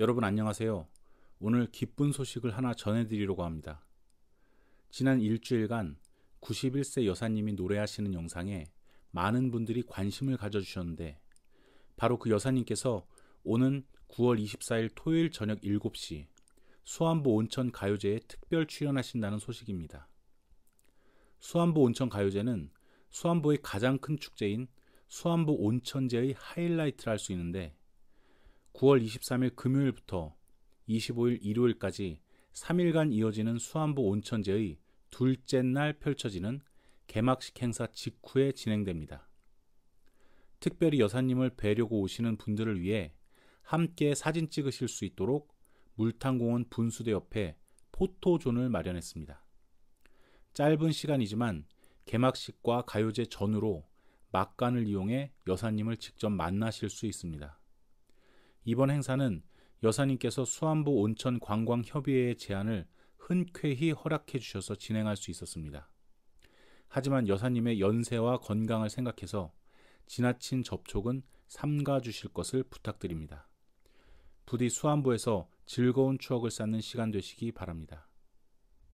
여러분 안녕하세요. 오늘 기쁜 소식을 하나 전해드리려고 합니다. 지난 일주일간 91세 여사님이 노래하시는 영상에 많은 분들이 관심을 가져주셨는데 바로 그 여사님께서 오는 9월 24일 토요일 저녁 7시 수안보 온천 가요제에 특별 출연하신다는 소식입니다. 수안보 온천 가요제는 수안보의 가장 큰 축제인 수안보 온천제의 하이라이트를 할 수 있는데 9월 23일 금요일부터 25일 일요일까지 3일간 이어지는 수안보 온천제의 둘째 날 펼쳐지는 개막식 행사 직후에 진행됩니다. 특별히 여사님을 뵈려고 오시는 분들을 위해 함께 사진 찍으실 수 있도록 물탕공원 분수대 옆에 포토존을 마련했습니다. 짧은 시간이지만 개막식과 가요제 전후로 막간을 이용해 여사님을 직접 만나실 수 있습니다. 이번 행사는 여사님께서 수안보 온천 관광 협의회의 제안을 흔쾌히 허락해 주셔서 진행할 수 있었습니다. 하지만 여사님의 연세와 건강을 생각해서 지나친 접촉은 삼가 주실 것을 부탁드립니다. 부디 수안보에서 즐거운 추억을 쌓는 시간 되시기 바랍니다.